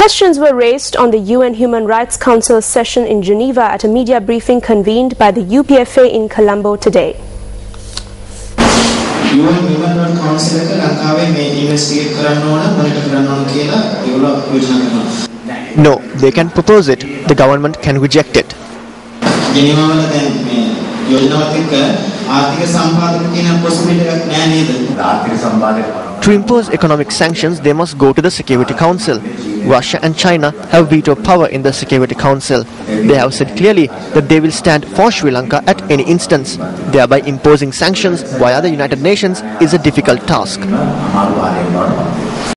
Questions were raised on the UN Human Rights Council session in Geneva at a media briefing convened by the UPFA in Colombo today. UN Human Rights Council එක ලංකාවේ මේ ඉන්වෙස්ටිගේට් කරන්න ඕන monitor කරන්න ඕන කියලා ඒගොල්ලෝ යෝජනා කරනවා. No, they can propose it. The government can reject it. ජෙනීවා වල දැන් මේ යෝජනාවත් එක්ක ආර්ථික සම්පාදක කියන පොසිබිලිටි එකක් නැහැ නේද? ආර්ථික සම්බන්ධ To impose economic sanctions, they must go to the Security Council. Russia and China have veto power in the Security Council. They have said clearly that they will stand for Sri Lanka at any instance. Thereby imposing sanctions via the United Nations is a difficult task.